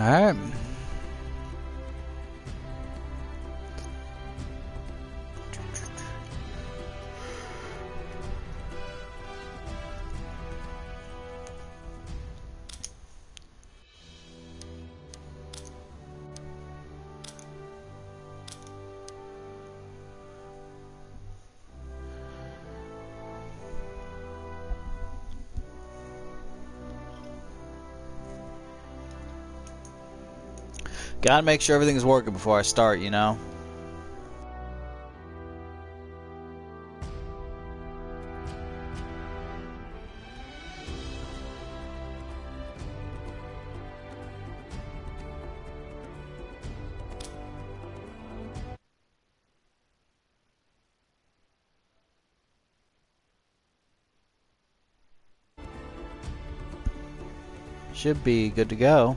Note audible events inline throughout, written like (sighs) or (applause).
Alright. Gotta make sure everything's working before I start, you know? Should be good to go.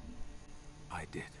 I did.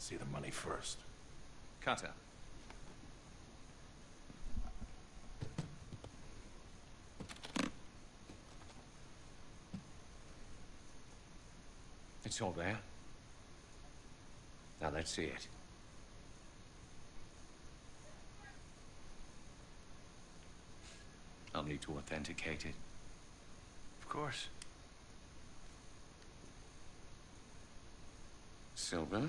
see the money first. Cutter. It's all there. Now let's see it. I'll need to authenticate it. Of course. Silver,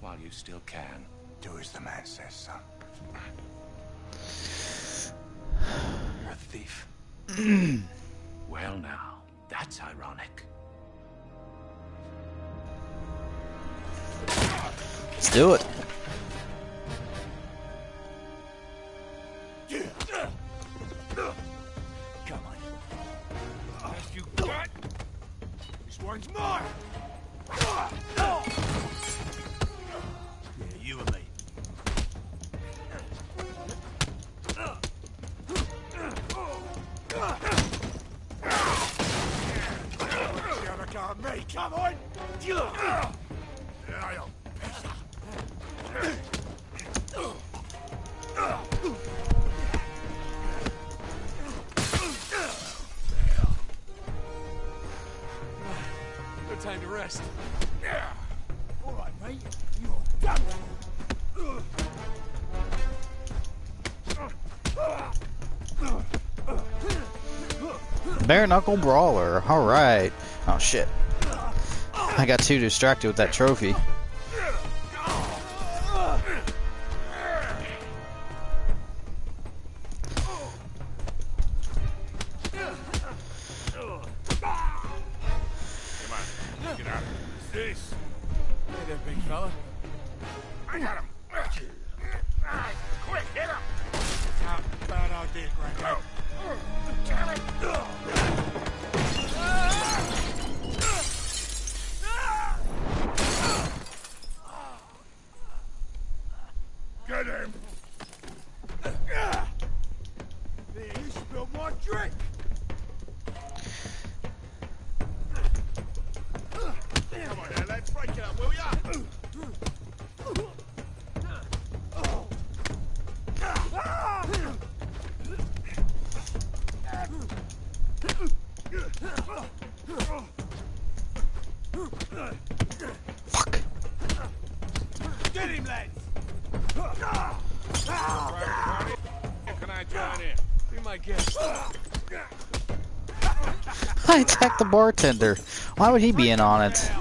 While you still can. Do as the man says, son. (sighs) You're a thief. (clears throat) Well now, that's ironic. Let's do it. Come on! Bare knuckle brawler. All right. Oh shit. I got too distracted with that trophy. The bartender. Why would he be in on it?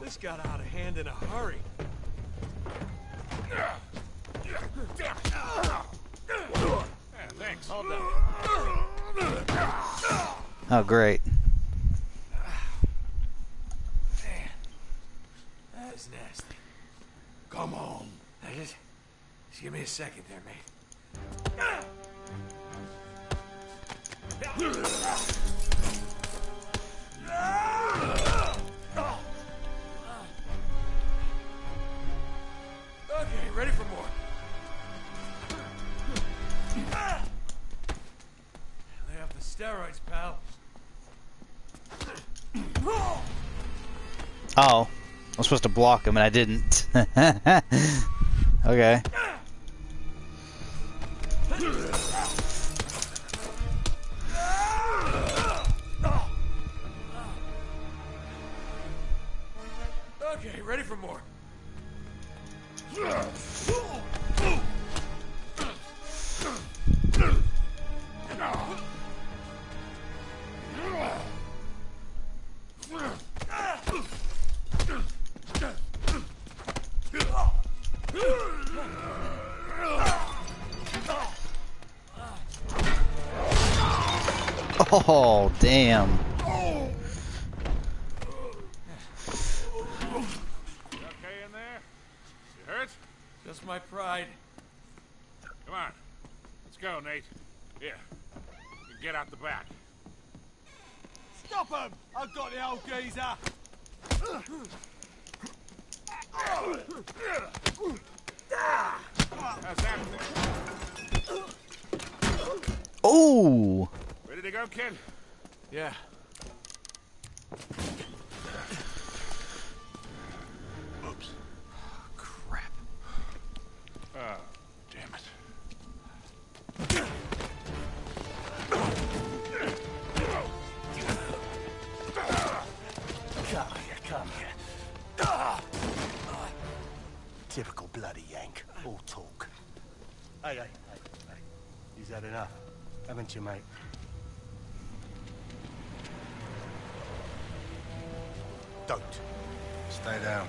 This got out of hand in a hurry. Yeah, thanks. Hold on. Oh great. That's nasty. Come on. Just, just give me a second there, mate. Okay, ready for more. Lay off the steroids, pal. Oh. I was supposed to block him and I didn't. (laughs) Okay, Oh damn. Typical bloody Yank. All talk. Hey, hey, hey, hey. You've had enough, haven't you, mate? Don't. Stay down.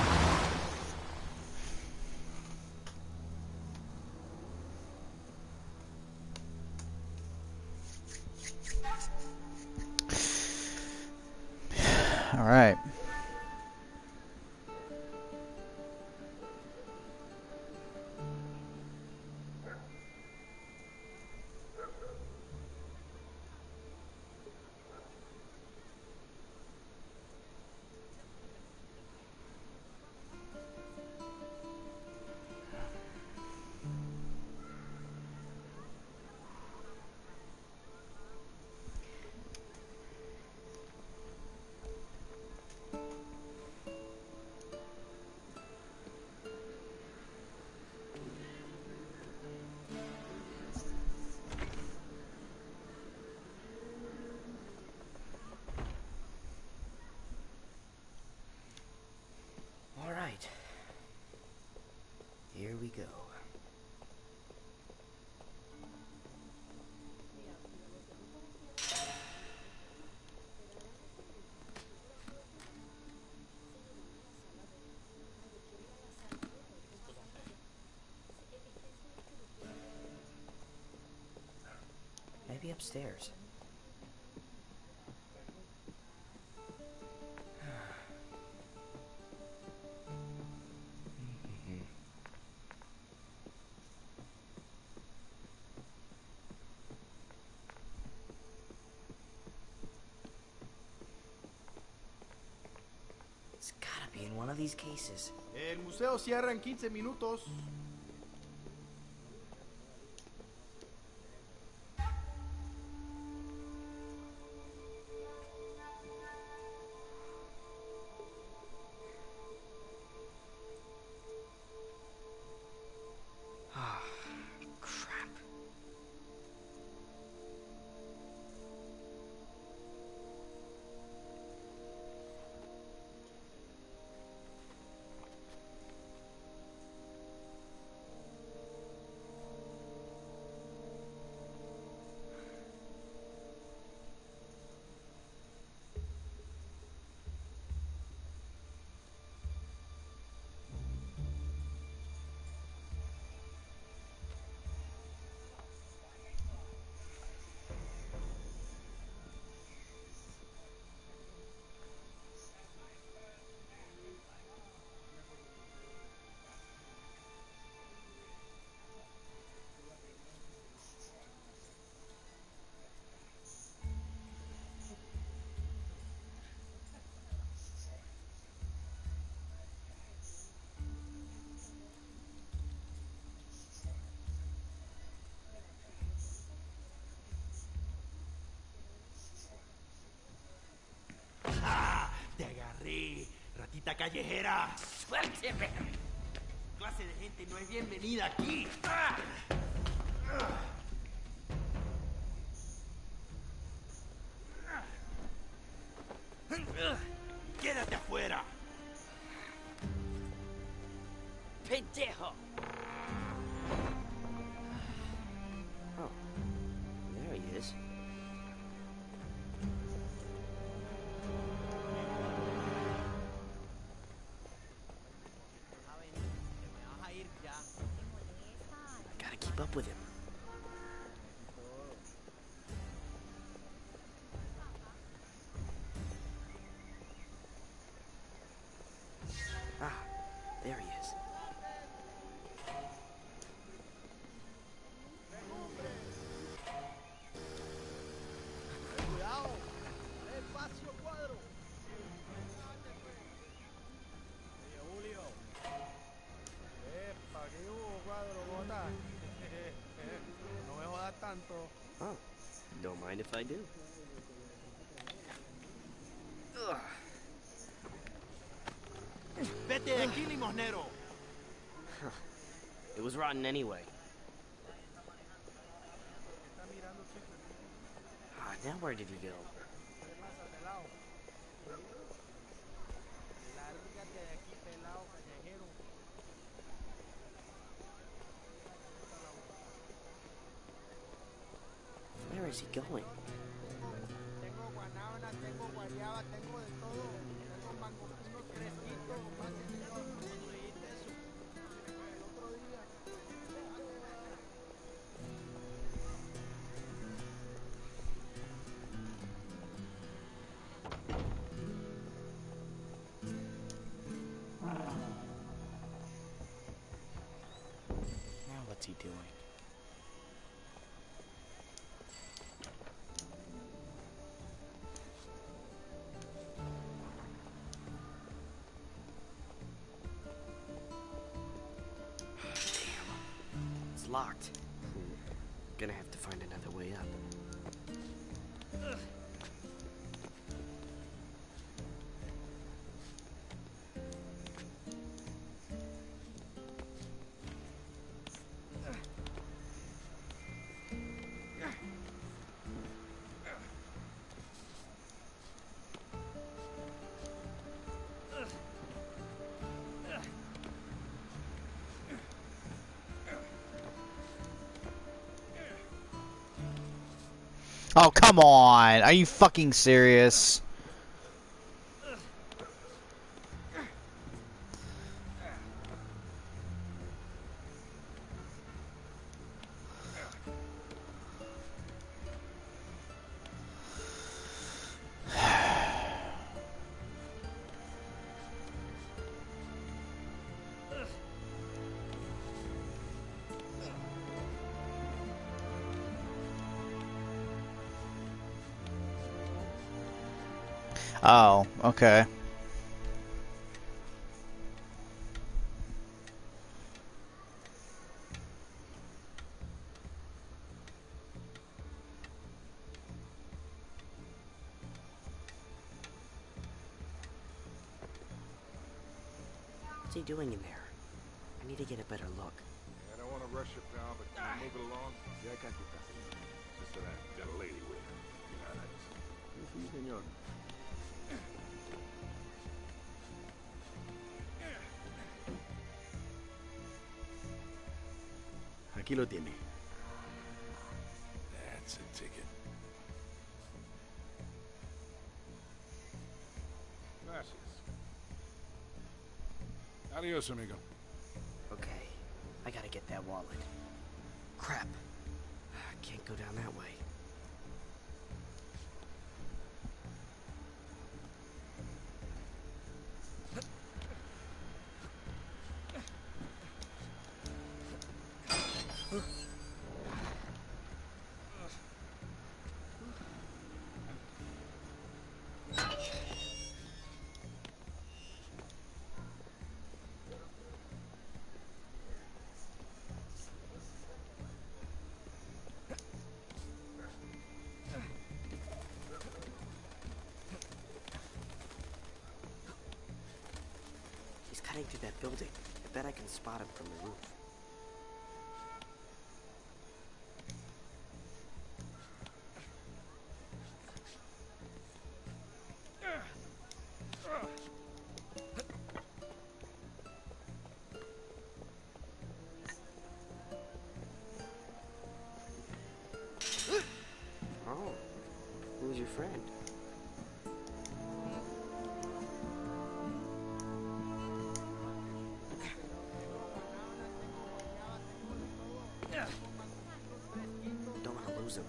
All right. Upstairs. It's gotta be in one of these cases. El museo cierra en 15 minutos. Ratita callejera. Suélteme. Clase de gente no es bienvenida aquí. ¡Ah! Quédate mind if I do. Vete aquí, limosnero. It was rotten anyway. Ah, now where did he go? Where is he going? Tengo guanábana, tengo guayaba, tengo de todo. Tengo mangostinos locked. Gonna have to find another way up. Oh, come on. Are you fucking serious? Oh, okay. Adios, amigo. Okay, I gotta get that wallet. Crap. I can't go down that way. to that building. I bet I can spot him from the roof. Lose him.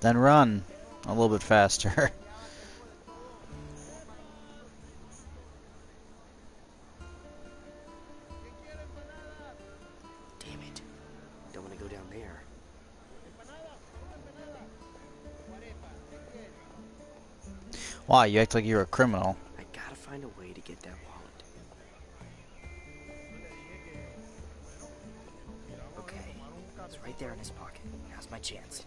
Then run a little bit faster. (laughs) Damn it. Don't want to go down there. Why? You act like you're a criminal. I gotta find a way to get that right there in his pocket. Now's my chance.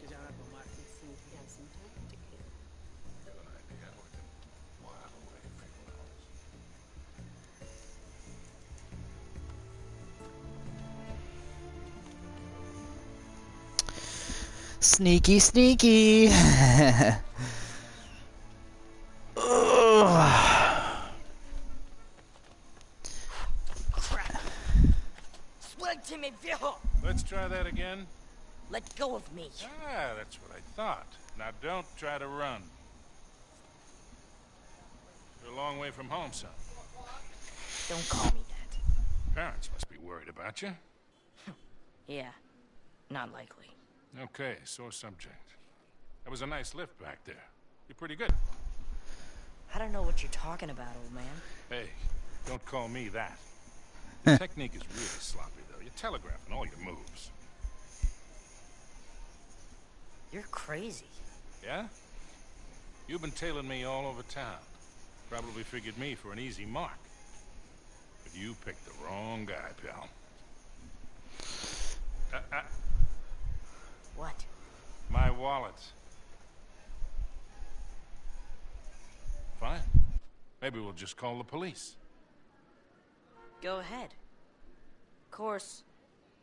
Sneaky, sneaky. Crap. Suélteme, viejo! Let's try that again. Let go of me. Ah, that's what I thought. Now don't try to run. You're a long way from home, son. Don't call me that. Parents must be worried about you. (laughs) Yeah, not likely. Okay, sore subject. That was a nice lift back there. You're pretty good. I don't know what you're talking about, old man. Hey, don't call me that. Your (laughs) technique is really sloppy, though. You're telegraphing all your moves. You're crazy. Yeah? You've been tailing me all over town. Probably figured me for an easy mark. But you picked the wrong guy, pal. Uh, uh, What? my wallet. Fine. Maybe we'll just call the police. Go ahead. Of course,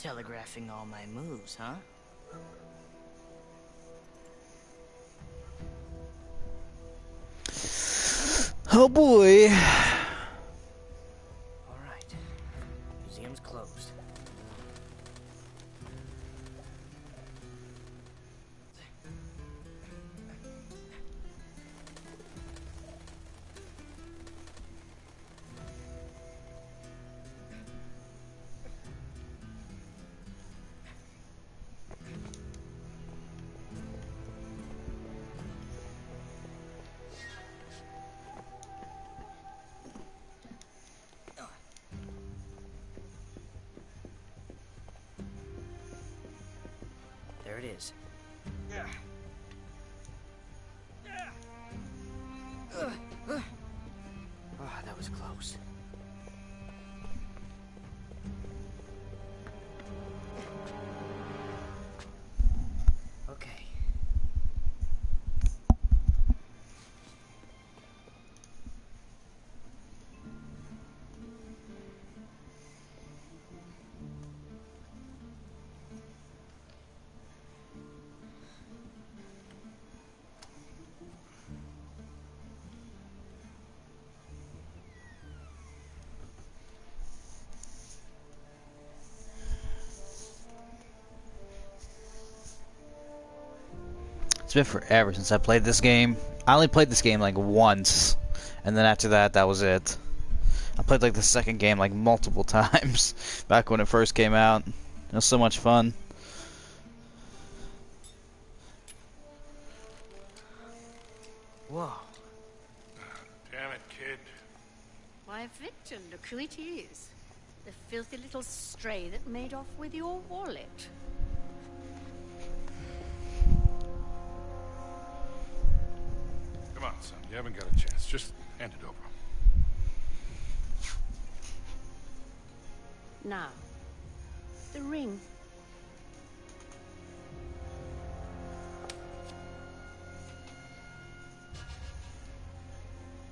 Telegraphing all my moves, huh? Oh boy. It is. Ah, It's been forever since I played this game. I only played this game like once, and then after that, that was it. I played like the second game like multiple (laughs) times back when it first came out. It was so much fun. Whoa. Damn it, kid. Why, Victor, look who it is. The filthy little stray that made off with your wallet.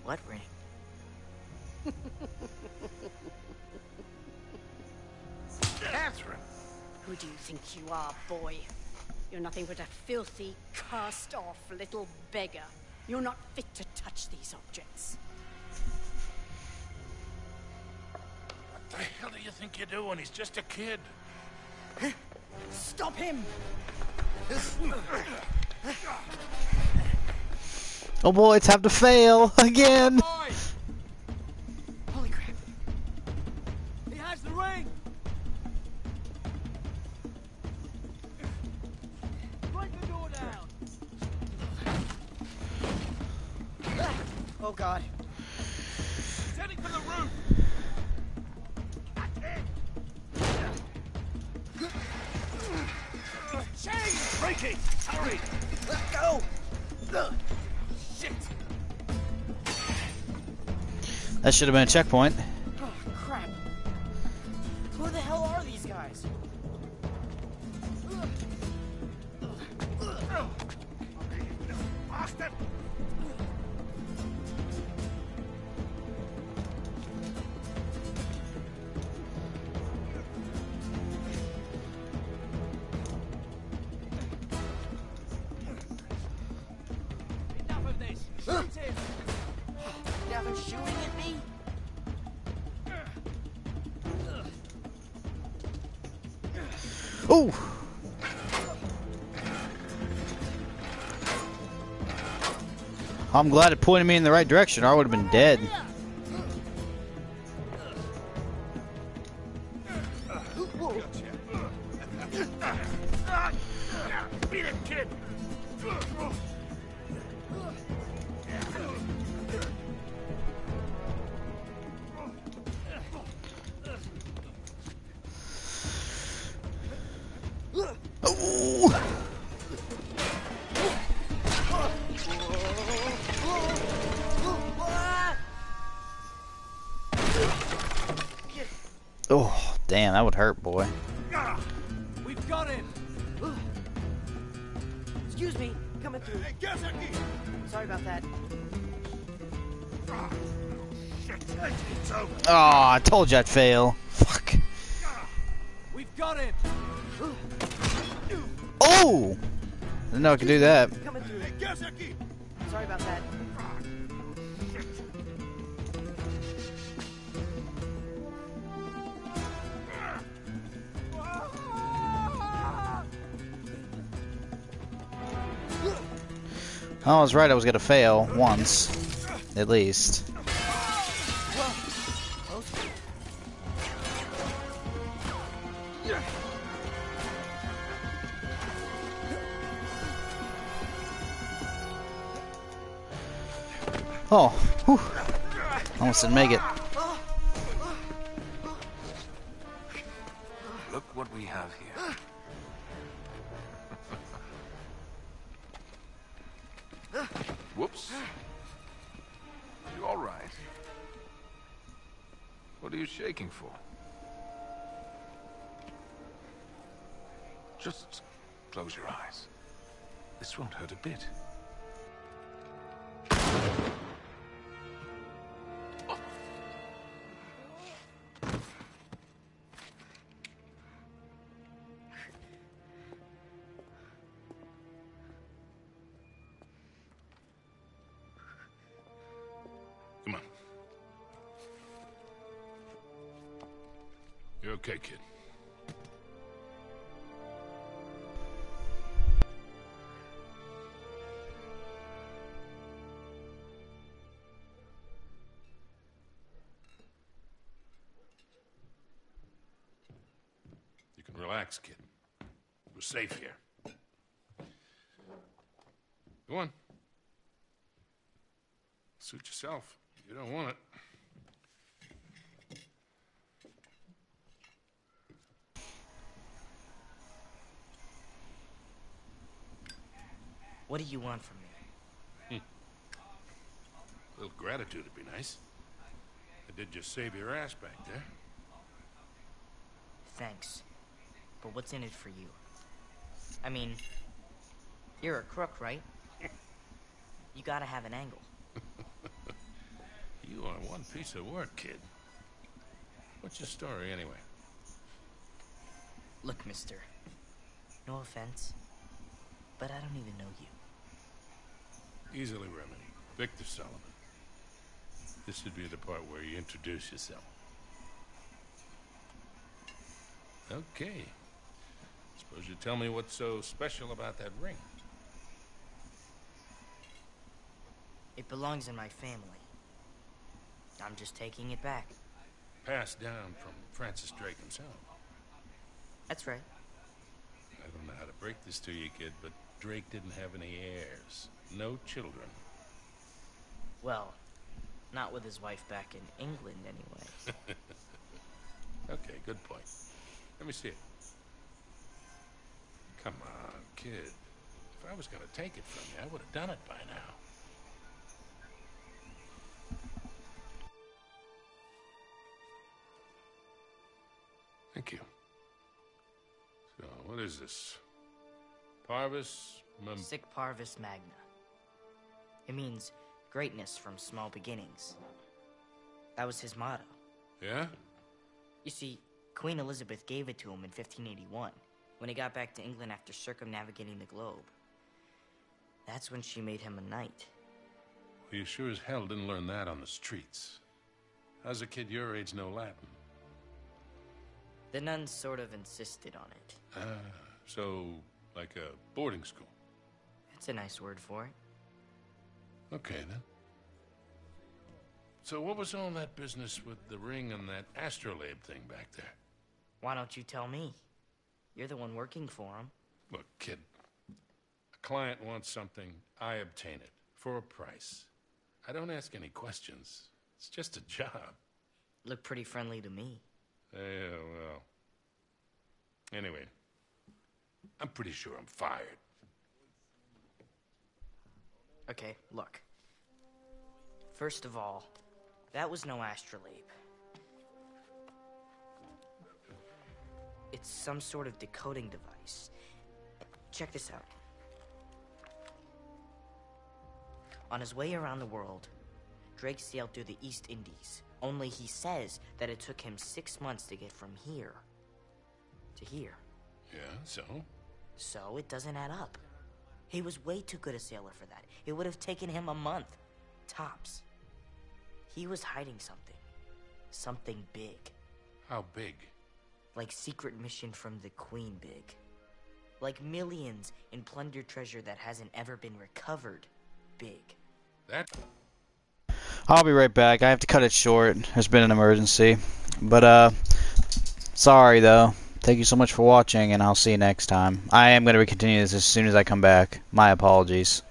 What ring? Catherine! Who do you think you are, boy? You're nothing but a filthy, cast-off little beggar. You're not fit to touch these objects. What the hell do you think you're doing? He's just a kid. Stop him! (laughs) Oh boy, it's time to fail again. Holy That should have been a checkpoint. I'm glad it pointed me in the right direction, or I would have been dead. Oh, damn, that would hurt, boy. We've got him! Excuse me, coming through. Sorry about that. Oh, I told you I'd fail. Fuck. We've got him! Oh! Didn't know I could do that. Oh, I was right, I was gonna fail once. At least. Oh, whew. Almost didn't make it. Relax, kid. We're safe here. Go on. Suit yourself. You don't want it. What do you want from me? Hmm. A little gratitude would be nice. I did just save your ass back there. Thanks. But what's in it for you? I mean, you're a crook, right? You gotta have an angle. (laughs) You are one piece of work, kid. What's your story, anyway? Look, mister. No offense, but I don't even know you. Easily remedied. Victor Sullivan. This would be the part where you introduce yourself. Okay. Suppose you tell me what's so special about that ring. It belongs in my family. I'm just taking it back. Passed down from Francis Drake himself. That's right. I don't know how to break this to you, kid, but Drake didn't have any heirs. No children. Well, not with his wife back in England, anyway. (laughs) Okay, good point. Let me see it. Come on, kid. If I was gonna take it from you, I would have done it by now. Thank you. So, what is this? Parvis Mem- Sic Parvis Magna. It means greatness from small beginnings. That was his motto. Yeah? You see, Queen Elizabeth gave it to him in 1581, when he got back to England after circumnavigating the globe. That's when she made him a knight. Well, you sure as hell didn't learn that on the streets. How's a kid your age know Latin? The nuns sort of insisted on it. Ah, so, like a boarding school. That's a nice word for it. Okay, then. So what was all that business with the ring and that astrolabe thing back there? Why don't you tell me? You're the one working for him. Look, kid. A client wants something, I obtain it. For a price. I don't ask any questions. It's just a job. Look pretty friendly to me. Yeah, well. Anyway, I'm pretty sure I'm fired. Okay, look. First of all, that was no astrolabe. It's some sort of decoding device. Check this out. On his way around the world, Drake sailed through the East Indies. Only he says that it took him six months to get from here to here. Yeah, so? So it doesn't add up. He was way too good a sailor for that. It would have taken him a month, tops. He was hiding something. Something big. How big? Like secret mission from the Queen big. Like millions in plundered treasure that hasn't ever been recovered big. That I'll be right back. I have to cut it short. There's been an emergency. But, uh, sorry though. Thank you so much for watching, and I'll see you next time. I am going to continue this as soon as I come back. My apologies.